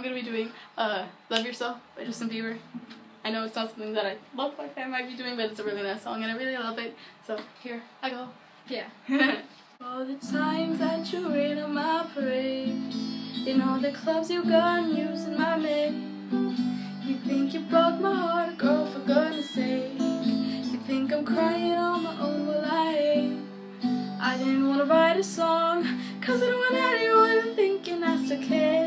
I'm gonna be doing uh, Love Yourself by Justin Bieber. I know it's not something that I look like I might be doing, but it's a really nice song and I really love it. So here I go. Yeah. all the times that you rain on my parade, in all the clubs you gone using my name. You think you broke my heart, girl, for goodness sake. You think I'm crying on my own, well I ain't. I didn't wanna write a song, cause I don't want anyone thinking that's care.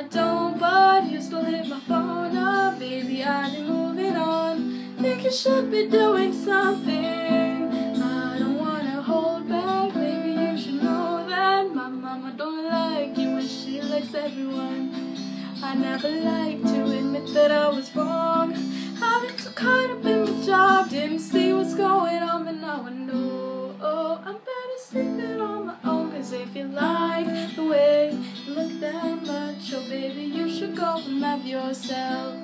I don't, but you still hit my phone up, baby. I've been moving on. Think you should be doing something. I don't wanna hold back, baby. You should know that my mama don't like you when she likes everyone. I never like to admit that I was wrong. I've been so caught up in my job, didn't see what's going on, but now I know. Oh, I'm better sleeping on my own, cause if you like go and love yourself.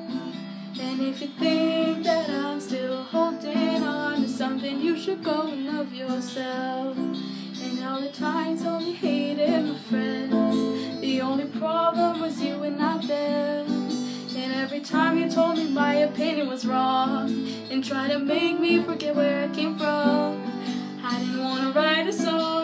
And if you think that I'm still holding on to something, you should go and love yourself. And all the times only hated my friends. The only problem was you and not them. And every time you told me my opinion was wrong and tried to make me forget where I came from. I didn't wanna write a song,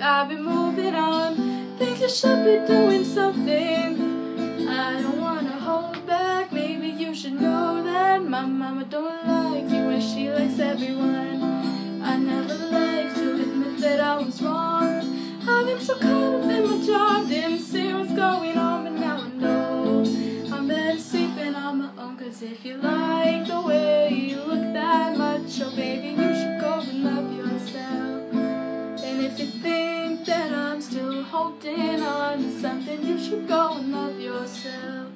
I've been moving on. Think you should be doing something. I don't wanna hold back, maybe you should know that my mama don't like you and she likes everyone. I never like to admit that I was wrong. I've been so caught up in my job, didn't see what's going on, but now I know I'm better sleeping on my own. Cause if you like the way holding on to something, you should go and love yourself.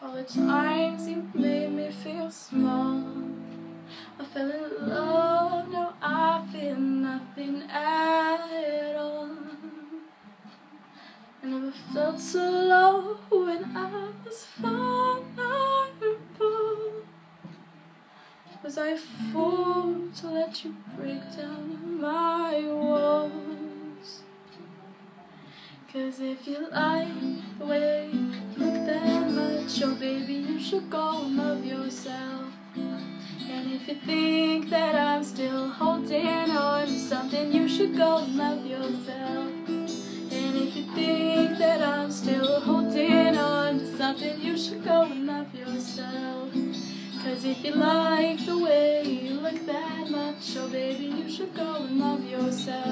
All the times you made me feel small. I fell in love, now I feel nothing at all. I never felt so low I fool to let you break down my walls? Cause if you like the way you look that much, oh baby, you should go and love yourself. And if you think that I'm still holding on to something, you should go and love yourself. And if you think that I'm still holding on to something, you should go and love yourself. Cause if you like the way you look that much, oh baby, you should go and love yourself.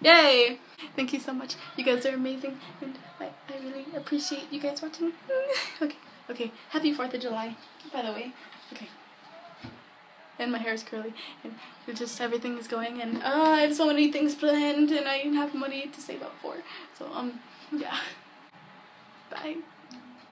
Yay! Thank you so much. You guys are amazing, and I, I really appreciate you guys watching. okay, okay. Happy 4th of July, by the way. Okay. And my hair is curly, and just everything is going, and uh, I have so many things planned, and I have money to save up for. So, um, yeah. Bye.